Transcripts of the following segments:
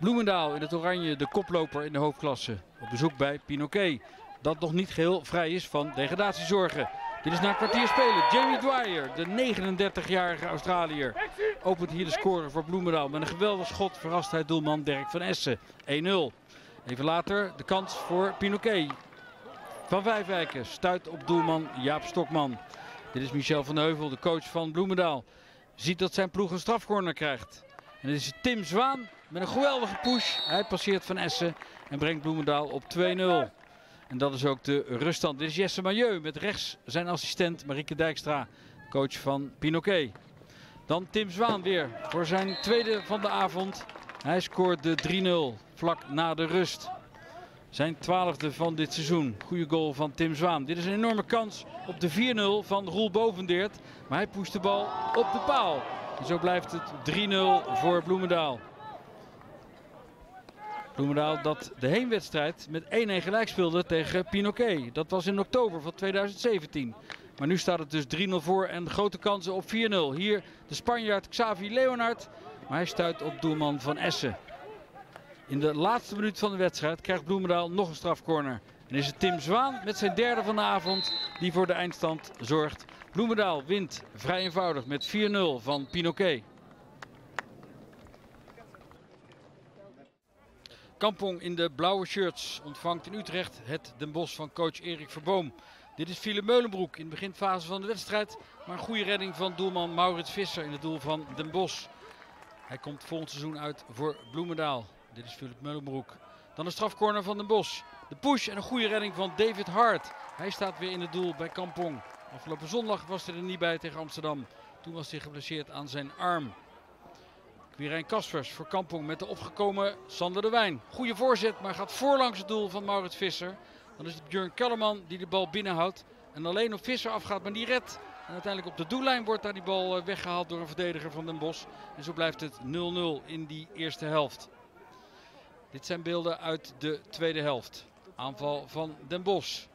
Bloemendaal in het oranje, de koploper in de hoofdklasse. Op bezoek bij Pinoquet. Dat nog niet geheel vrij is van degradatiezorgen. Dit is na een kwartier spelen. Jamie Dwyer, de 39-jarige Australiër, opent hier de score voor Bloemendaal. Met een geweldig schot verrast hij doelman Dirk van Essen. 1-0. Even later de kans voor Pinoquet. Van Vijfwijken stuit op doelman Jaap Stokman. Dit is Michel van Heuvel, de coach van Bloemendaal. Ziet dat zijn ploeg een strafcorner krijgt. En dit is Tim Zwaan met een geweldige push. Hij passeert Van Essen en brengt Bloemendaal op 2-0. En dat is ook de ruststand. Dit is Jesse Majeu met rechts zijn assistent Marieke Dijkstra, coach van Pinoquet. Dan Tim Zwaan weer voor zijn tweede van de avond. Hij scoort de 3-0 vlak na de rust. Zijn twaalfde van dit seizoen. Goede goal van Tim Zwaan. Dit is een enorme kans op de 4-0 van Roel Bovendeert. Maar hij poest de bal op de paal. En zo blijft het 3-0 voor Bloemendaal. Bloemendaal dat de heenwedstrijd met 1-1 gelijk speelde tegen Pinoquet. Dat was in oktober van 2017. Maar nu staat het dus 3-0 voor en grote kansen op 4-0. Hier de Spanjaard Xavi Leonard. Maar hij stuit op doelman van Essen. In de laatste minuut van de wedstrijd krijgt Bloemendaal nog een strafcorner. En is het Tim Zwaan met zijn derde van de avond die voor de eindstand zorgt. Bloemendaal wint vrij eenvoudig met 4-0 van Pinoquet. Kampong in de blauwe shirts ontvangt in Utrecht het Den Bosch van coach Erik Verboom. Dit is Philip Meulenbroek in de beginfase van de wedstrijd. Maar een goede redding van doelman Maurits Visser in het doel van Den Bosch. Hij komt volgend seizoen uit voor Bloemendaal. Dit is Philip Meulenbroek. Dan de strafcorner van Den Bosch. De push en een goede redding van David Hart. Hij staat weer in het doel bij Kampong. Afgelopen zondag was hij er niet bij tegen Amsterdam. Toen was hij geblesseerd aan zijn arm. Quirijn Kaspers voor Kampong met de opgekomen Sander de Wijn. Goede voorzet, maar gaat voorlangs het doel van Maurits Visser. Dan is het Björn Kellerman die de bal binnenhoudt. En alleen op Visser afgaat, maar die redt. En uiteindelijk op de doellijn wordt daar die bal eh, weggehaald door een verdediger van Den Bosch. En zo blijft het 0-0 in die eerste helft. Dit zijn beelden uit de tweede helft. Aanval van Den Bosch.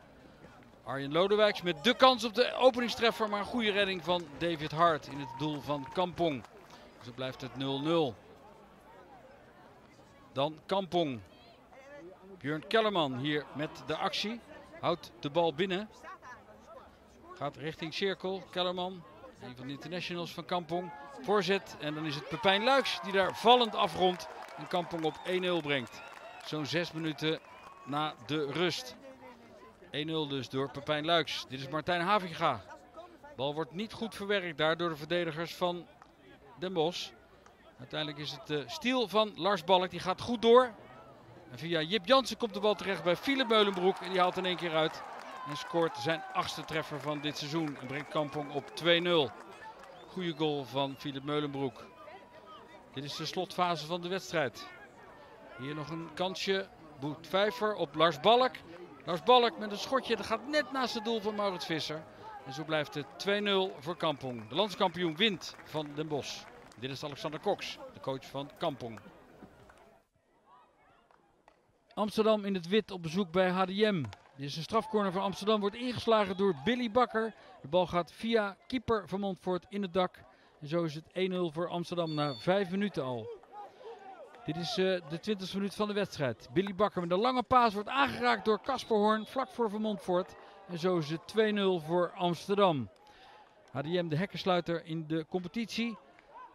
Arjen Lodewijks met de kans op de openingstreffer. Maar een goede redding van David Hart in het doel van Kampong. Zo blijft het 0-0. Dan Kampong. Björn Kellerman hier met de actie. Houdt de bal binnen. Gaat richting cirkel. Kellerman, een van de internationals van Kampong. Voorzet en dan is het Pepijn Luiks die daar vallend afrondt. En Kampong op 1-0 brengt. Zo'n zes minuten na de rust. 1-0 dus door Pepijn Luiks. Dit is Martijn Haviga. Bal wordt niet goed verwerkt daar door de verdedigers van Den Bosch. Uiteindelijk is het de stiel van Lars Balk. Die gaat goed door. En via Jip Jansen komt de bal terecht bij Philip Meulenbroek. En die haalt in één keer uit. En scoort zijn achtste treffer van dit seizoen. En brengt Kampong op 2-0. Goede goal van Philip Meulenbroek. Dit is de slotfase van de wedstrijd. Hier nog een kansje. Boet Vijver op Lars Balk. Lars Balk met een schotje. Dat gaat net naast het doel van Maurits Visser. En zo blijft het 2-0 voor Kampong. De landskampioen wint van Den Bosch. Dit is Alexander Cox, de coach van Kampong. Amsterdam in het wit op bezoek bij HDM. Dit is een strafcorner voor Amsterdam. Wordt ingeslagen door Billy Bakker. De bal gaat via keeper van Montfort in het dak. En zo is het 1-0 voor Amsterdam na 5 minuten al. Dit is uh, de 20e minuut van de wedstrijd. Billy Bakker met een lange paas wordt aangeraakt door Casper Hoorn vlak voor Van Montfort. En zo is het 2-0 voor Amsterdam. HDM de hekkensluiter in de competitie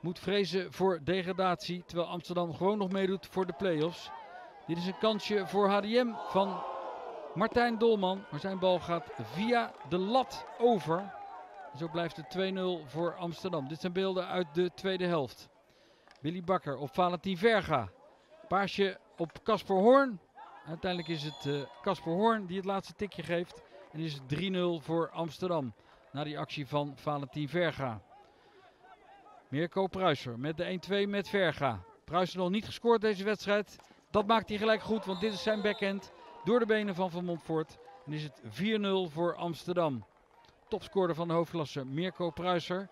moet vrezen voor degradatie. Terwijl Amsterdam gewoon nog meedoet voor de play-offs. Dit is een kansje voor HDM van Martijn Dolman. Maar zijn bal gaat via de lat over. Zo blijft het 2-0 voor Amsterdam. Dit zijn beelden uit de tweede helft. Willy Bakker op Valentin Verga. Paasje op Casper Hoorn. Uiteindelijk is het Casper uh, Hoorn die het laatste tikje geeft. En is het 3-0 voor Amsterdam. Na die actie van Valentin Verga. Mirko Pruiser met de 1-2 met Verga. Pruiser nog niet gescoord deze wedstrijd. Dat maakt hij gelijk goed, want dit is zijn backhand. Door de benen van Van Montfort. En is het 4-0 voor Amsterdam. Topscorer van de hoofdklasse Mirko Pruiser.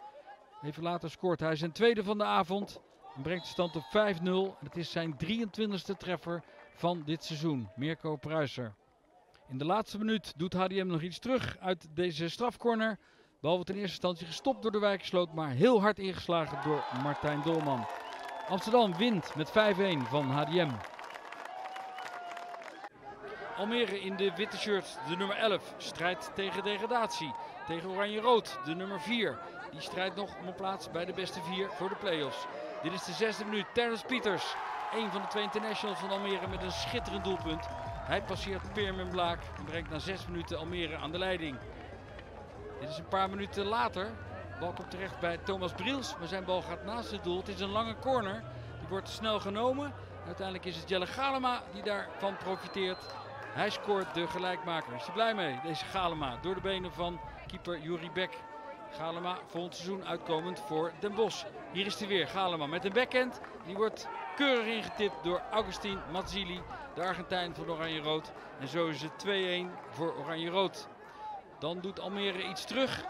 Even later scoort hij zijn tweede van de avond. En brengt de stand op 5-0. Het is zijn 23e treffer van dit seizoen. Mirko Pruiser. In de laatste minuut doet HDM nog iets terug uit deze strafcorner. Wordt in eerste instantie gestopt door de Wijkersloot, maar heel hard ingeslagen door Martijn Dolman. Amsterdam wint met 5-1 van HDM. Almere in de witte shirt, de nummer 11, strijdt tegen degradatie. Tegen Oranje-Rood, de nummer 4. Die strijdt nog om een plaats bij de beste 4 voor de play-offs. Dit is de zesde minuut. Terrence Pieters, een van de twee internationals van Almere met een schitterend doelpunt. Hij passeert Peerman Blaak en brengt na 6 minuten Almere aan de leiding. Dit is een paar minuten later. Bal komt terecht bij Thomas Briels, maar zijn bal gaat naast het doel. Het is een lange corner. Die wordt snel genomen. Uiteindelijk is het Jelle Galema die daarvan profiteert. Hij scoort de gelijkmaker. Is hij blij mee, deze Galema, door de benen van keeper Juri Beck. Galema volgend seizoen uitkomend voor Den Bosch. Hier is hij weer, Galema met een backhand. Die wordt keurig ingetipt door Augustin Mazzili, de Argentijn van Oranje-Rood. En zo is het 2-1 voor Oranje-Rood. Dan doet Almere iets terug.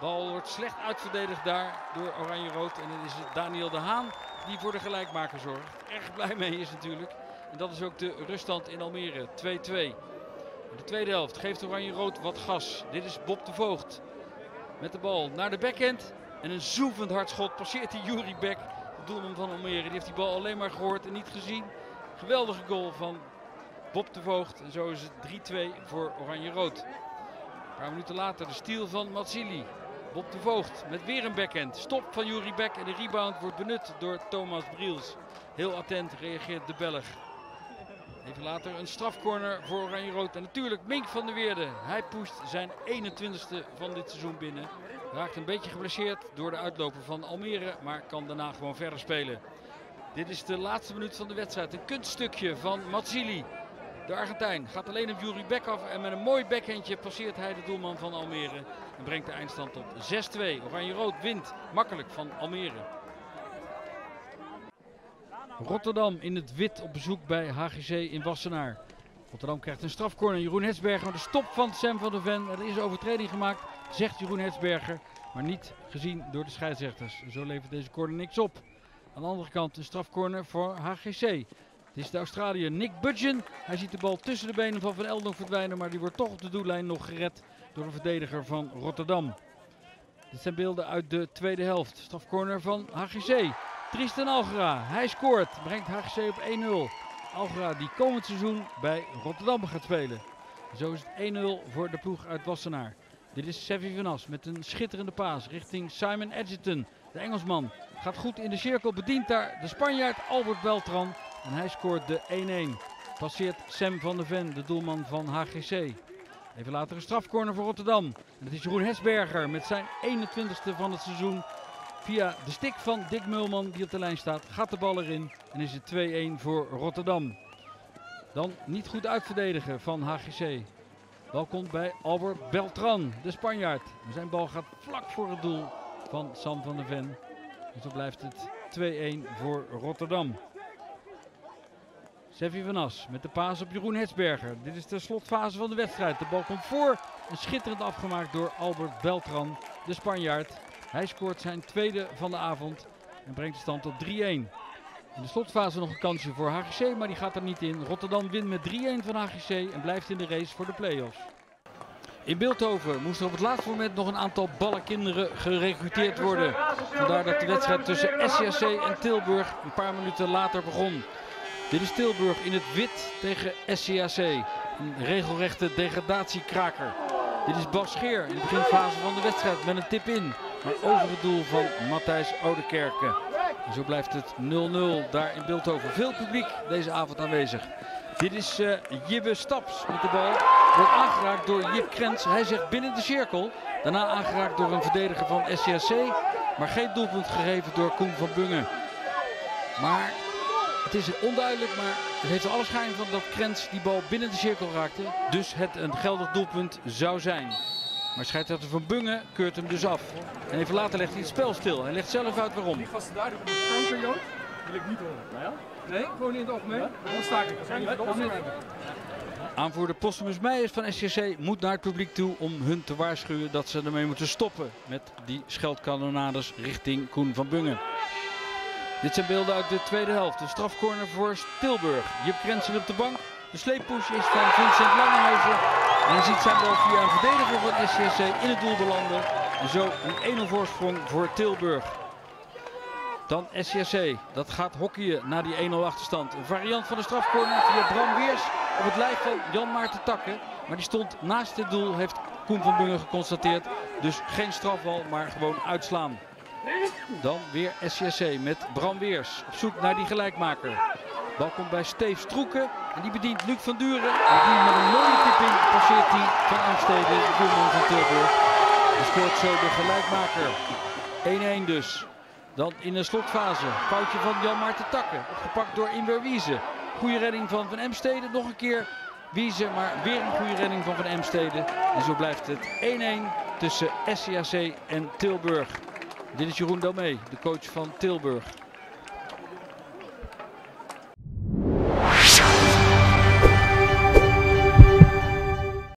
Bal wordt slecht uitverdedigd daar door Oranje-Rood. En dan is het Daniel de Haan die voor de gelijkmaker zorgt. Erg blij mee is natuurlijk. En dat is ook de ruststand in Almere. 2-2. In de tweede helft geeft Oranje-Rood wat gas. Dit is Bob de Voogd. Met de bal naar de backhand. En een zoevend hard schot passeert die Jury Beck. Doelman van Almere. Die heeft die bal alleen maar gehoord en niet gezien. Geweldige goal van Bob de Voogd. En zo is het 3-2 voor Oranje-Rood. Een paar minuten later de stiel van Matsili. Bob de Voogd met weer een backhand. Stop van Jury Beck en de rebound wordt benut door Thomas Briels. Heel attent reageert de Belg. Even later een strafcorner voor Oranje-Rood. En natuurlijk Mink van der Weerde. Hij pusht zijn 21ste van dit seizoen binnen. Raakt een beetje geblesseerd door de uitloper van Almere. Maar kan daarna gewoon verder spelen. Dit is de laatste minuut van de wedstrijd. Een kunststukje van Matsili. De Argentijn gaat alleen op Jury Beck af. En met een mooi backhandje passeert hij de doelman van Almere. En brengt de eindstand op 6-2. Oranje-Rood wint makkelijk van Almere. Rotterdam in het wit op bezoek bij HGC in Wassenaar. Rotterdam krijgt een strafcorner. Jeroen Hetsberger, de stop van Sam van der Ven. Er is overtreding gemaakt, zegt Jeroen Hetsberger. Maar niet gezien door de scheidsrechters. Zo levert deze corner niks op. Aan de andere kant een strafcorner voor HGC. Het is de Australiër Nick Budgen. Hij ziet de bal tussen de benen van Van Eldonk verdwijnen. Maar die wordt toch op de doellijn nog gered door een verdediger van Rotterdam. Dit zijn beelden uit de tweede helft. Strafcorner van HGC. Tristan Algera, hij scoort, brengt HGC op 1-0. Algera die komend seizoen bij Rotterdam gaat spelen. Zo is het 1-0 voor de ploeg uit Wassenaar. Dit is Sevi van As met een schitterende paas richting Simon Edgerton. De Engelsman gaat goed in de cirkel, bedient daar de Spanjaard Albert Beltran. En hij scoort de 1-1. Passeert Sam van der Ven, de doelman van HGC. Even later een strafcorner voor Rotterdam. En het is Jeroen Hesberger met zijn 21ste van het seizoen. Via de stick van Dick Mulman die op de lijn staat, gaat de bal erin. En is het 2-1 voor Rotterdam. Dan niet goed uitverdedigen van HGC. Bal komt bij Albert Beltran, de Spanjaard. Zijn bal gaat vlak voor het doel van Sam van der Ven. En zo blijft het 2-1 voor Rotterdam. Sevi van As met de paas op Jeroen Hetsberger. Dit is de slotfase van de wedstrijd. De bal komt voor en schitterend afgemaakt door Albert Beltran, de Spanjaard. Hij scoort zijn tweede van de avond en brengt de stand tot 3-1. In de slotfase nog een kansje voor HGC, maar die gaat er niet in. Rotterdam wint met 3-1 van HGC en blijft in de race voor de play-offs. In Beeldhoven moesten op het laatste moment nog een aantal ballenkinderen gerecruiteerd worden. Vandaar dat de wedstrijd tussen SCSC en Tilburg een paar minuten later begon. Dit is Tilburg in het wit tegen SCAC. Een regelrechte degradatiekraker. Dit is Bas Scheer in de beginfase van de wedstrijd met een tip in. Maar over het doel van Matthijs Oudekerke. En zo blijft het 0-0 daar in Beeldhoven. Veel publiek deze avond aanwezig. Dit is uh, Jibbe Staps met de bal. Wordt aangeraakt door Jip Krens. Hij zegt binnen de cirkel. Daarna aangeraakt door een verdediger van SCAC. Maar geen doelpunt gegeven door Koen van Bungen. Maar het is onduidelijk, maar het heeft er alle schijn van dat Krens die bal binnen de cirkel raakte. Dus het een geldig doelpunt zou zijn. Maar scheidsrechter van Bungen keurt hem dus af. En even later legt hij het spel stil. Hij legt zelf uit waarom. Die gasten daar, die counter wil ik niet horen. Nou ja? Nee, gewoon in het algemeen. Ja? Dan sta ik er. Aanvoerder Postumus Meijers van SCC moet naar het publiek toe om hun te waarschuwen dat ze ermee moeten stoppen met die scheldkanonades richting Koen van Bungen. Dit zijn beelden uit de tweede helft. De strafcorner voor Tilburg. Jip Krensen op de bank. De sleeppush is van Vincent Langehuizen. En je ziet bal via een verdediger van SCSC in het doel belanden. En zo een 1-0 voorsprong voor Tilburg. Dan SCSC. Dat gaat hockeyen na die 1-0 achterstand. Een variant van de strafcorner via Bram Weers op het lijf van Jan Maarten Takken. Maar die stond naast dit doel, heeft Koen van Bungen geconstateerd. Dus geen strafbal, maar gewoon uitslaan. Dan weer SCSC met Bram Weers op zoek naar die gelijkmaker. Bal komt bij Steve Stroeken en die bedient Luc van Duren. En die met een mooie tipping passeert die van Amstede, de doelman van Tilburg. En scoort zo de gelijkmaker. 1-1 dus. Dan in de slotfase. Foutje van Jan Maarten Takken. Opgepakt door Inwer Wiese. Goede redding van Van Emstede. Nog een keer Wiese, maar weer een goede redding van Van Emstede. En zo blijft het 1-1 tussen SCAC en Tilburg. Dit is Jeroen Domee, de coach van Tilburg.